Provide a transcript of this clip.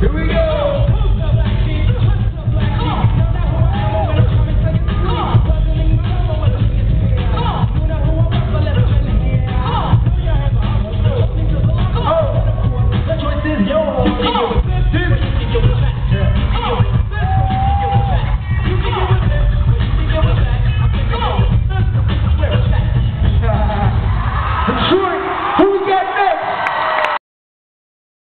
Here we go.